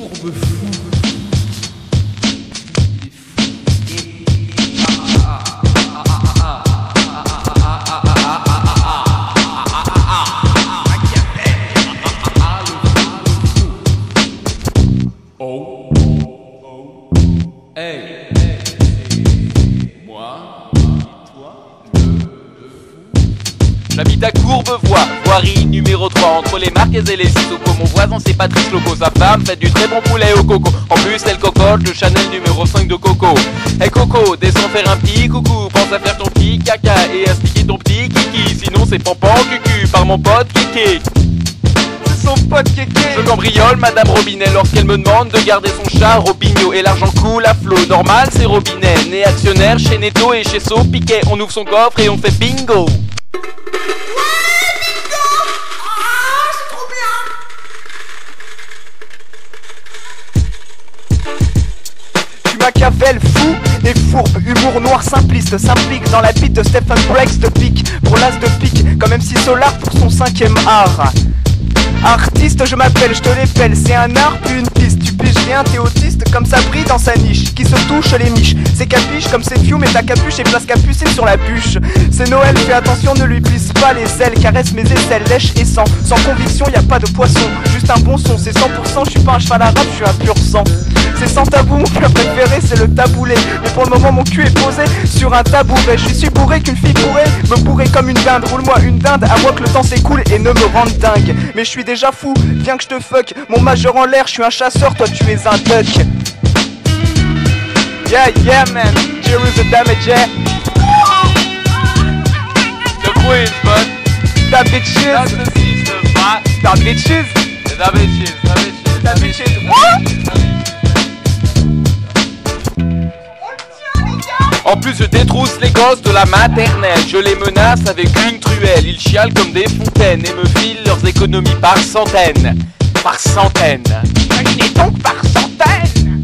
fourbe fou. Oh, oh, hey, J'habite à Courbevoie, voirie numéro 3 Entre les marques et les Sissoko Mon voisin c'est Patrice Loco. Sa femme fait du très bon poulet au coco. En plus elle cocotte le Chanel numéro 5 de Coco. Hey Coco, descends faire un petit coucou. Pense à faire ton petit caca et à sticker ton petit kiki. Sinon c'est pampan cucu par mon pote Kiki. Son pote kéké Je cambriole Madame Robinet lorsqu'elle me demande de garder son chat Robinho. Et l'argent coule à flot, normal c'est Robinet. Né actionnaire chez Netto et chez So Piquet On ouvre son coffre et on fait bingo Machiavel fou et fourbe, humour noir simpliste s'implique dans la bite de Stephen Breaks de pique pour l'as de pique, comme MC Solar pour son cinquième art. Artiste, je m'appelle, je te l'épelle, c'est un art puis une piste. Tu piges rien, t'es autiste, comme ça brille dans sa niche, qui se touche les miches. C'est capiche comme c'est fiou, mais ta capuche et place capucine sur la bûche. C'est Noël, fais attention, ne lui plisse pas les ailes, caresse mes aisselles, lèche et sang. Sans conviction, y a pas de poisson, juste un bon son, c'est 100%, je suis pas un cheval arabe, je suis un pur sang. C'est sans tabou, mon plat préféré c'est le taboulé. Mais pour le moment mon cul est posé sur un tabouret Je suis bourré qu'une fille pourrait me bourrer comme une dinde. Roule-moi une dinde à moi que le temps s'écoule et ne me rende dingue. Mais je suis déjà fou, viens que je te fuck. Mon majeur en l'air, je suis un chasseur, toi tu es un duck. Yeah yeah man, here is the damage yeah. The Queen, but Ta bitches, that's the system, but ta bitches, the bitches, the bitches, ta the bitches What? En plus, je détrousse les gosses de la maternelle. Je les menace avec une truelle. Ils chialent comme des fontaines et me filent leurs économies par centaines. Par centaines. Et donc par centaines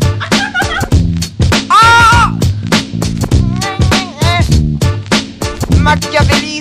Ah Machiavelli